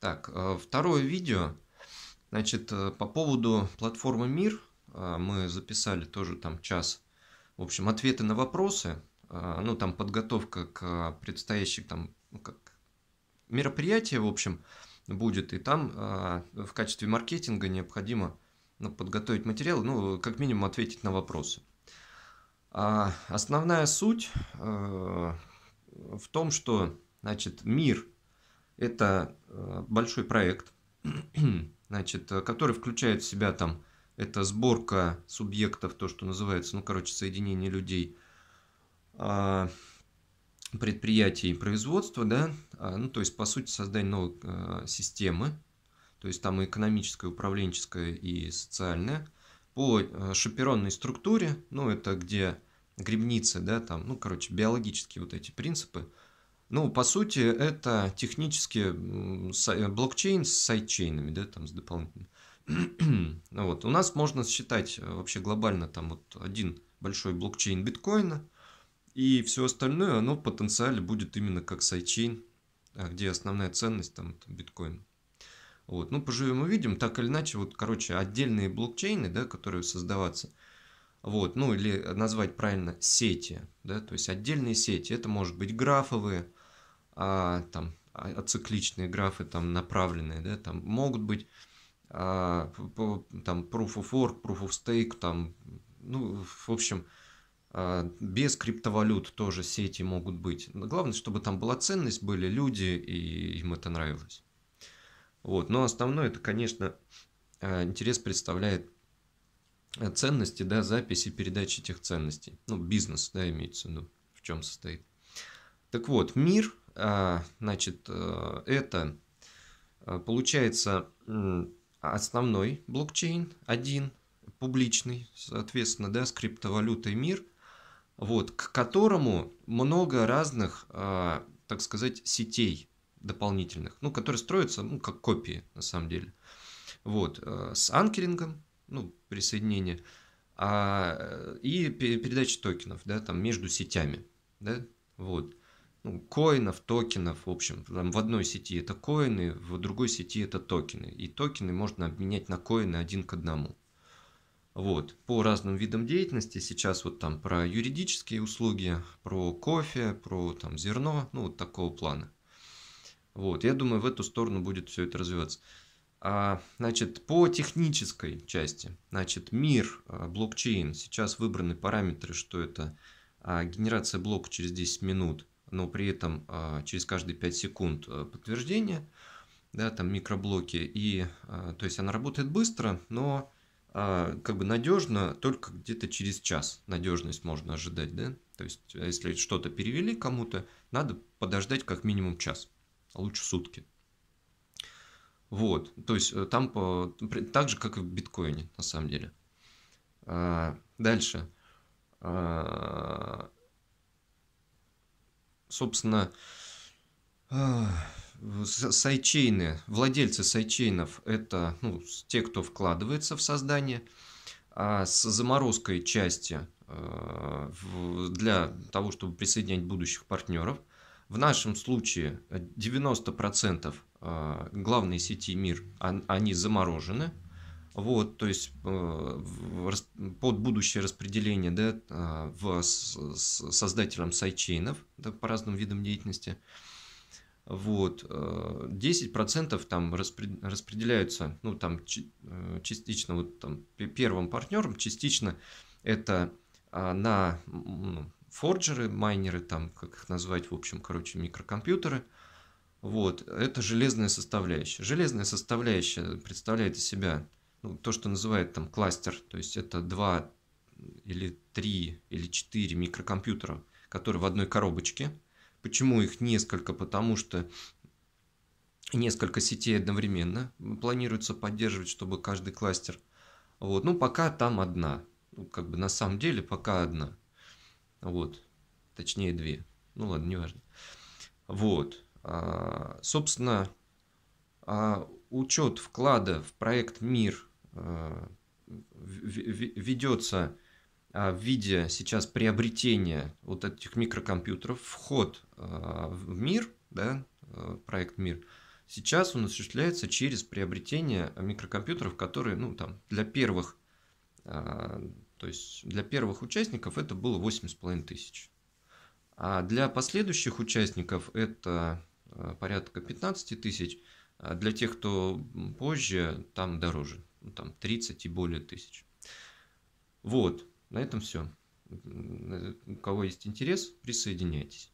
Так, э, второе видео. Значит, э, по поводу платформы Мир э, мы записали тоже там час. В общем, ответы на вопросы. Ну, там подготовка к предстоящим там, ну, как мероприятие, в общем, будет. И там в качестве маркетинга необходимо ну, подготовить материал, ну, как минимум ответить на вопросы. А основная суть в том, что, значит, мир – это э, большой проект, значит, э, который включает в себя там это сборка субъектов, то, что называется, ну, короче, соединение людей, а, предприятий и производства, да, а, ну, то есть, по сути, создание новой э, системы, то есть, там и экономическая, управленческая и социальная, по шаперонной структуре, ну, это где грибницы, да, там, ну, короче, биологические вот эти принципы – ну, по сути, это технически блокчейн с сайдчейнами, да, там с дополнительными. ну, вот. У нас можно считать э, вообще глобально там вот один большой блокчейн биткоина, и все остальное, оно в потенциале будет именно как сайдчейн, а где основная ценность там это биткоин. Вот. Ну, поживем увидим. Так или иначе, вот, короче, отдельные блокчейны, да, которые создаваться, вот, ну, или назвать правильно сети, да, то есть отдельные сети, это может быть графовые, а, там а, ацикличные графы там направленные, да, там могут быть а, там proof of work, proof of stake, там, ну, в общем, а, без криптовалют тоже сети могут быть. Но главное, чтобы там была ценность, были люди, и им это нравилось. Вот. Но основное, это, конечно, а, интерес представляет ценности, да, записи, передачи этих ценностей. Ну, бизнес, да, имеется в виду, в чем состоит. Так вот, мир а, значит, э, это э, получается основной блокчейн, один, публичный, соответственно, да, с криптовалютой мир, вот, к которому много разных, а, так сказать, сетей дополнительных, ну, которые строятся, ну, как копии, на самом деле. Вот, э, с анкерингом, ну, присоединение, а, и передача токенов, да, там, между сетями, да, вот ну, коинов, токенов, в общем, там в одной сети это коины, в другой сети это токены. И токены можно обменять на коины один к одному. Вот, по разным видам деятельности, сейчас вот там про юридические услуги, про кофе, про там зерно, ну вот такого плана. Вот, я думаю, в эту сторону будет все это развиваться. А, значит, по технической части, значит, мир, а, блокчейн, сейчас выбраны параметры, что это а, генерация блока через 10 минут – но при этом а, через каждые 5 секунд а, подтверждение, да, там микроблоки, и, а, то есть она работает быстро, но как бы надежно только где-то через час надежность можно ожидать, да, то есть если что-то перевели кому-то, надо подождать как минимум час, а лучше сутки. Вот, то есть э, там по, так же, как и в биткоине, на самом деле. Дальше собственно, сайчейны, владельцы сайчейнов – это ну, те, кто вкладывается в создание, а с заморозкой части э, для того, чтобы присоединять будущих партнеров. В нашем случае 90% э, главной сети мир, они заморожены – вот, то есть э, под будущее распределение да, э, в, с, создателям сайдчейнов да, по разным видам деятельности. Вот, 10% э, там распределяются, ну, там частично вот там первым партнером, частично это на ну, форджеры, майнеры, там, как их назвать, в общем, короче, микрокомпьютеры. Вот, это железная составляющая. Железная составляющая представляет из себя ну, то, что называют там кластер, то есть это два или три или четыре микрокомпьютера, которые в одной коробочке. Почему их несколько? Потому что несколько сетей одновременно планируется поддерживать, чтобы каждый кластер. Вот, ну пока там одна, ну как бы на самом деле пока одна, вот, точнее две. Ну ладно, неважно. Вот, а, собственно, а, учет вклада в проект Мир ведется а, в виде сейчас приобретения вот этих микрокомпьютеров, вход э, в мир, да, э, проект мир, Сейчас он осуществляется через приобретение микрокомпьютеров, которые, ну, там, для первых, то есть для первых участников это было 8,5 тысяч. А для последующих участников это порядка 15 тысяч, а для тех, кто позже, там дороже, там 30 и более тысяч. Вот, на этом все. У кого есть интерес, присоединяйтесь.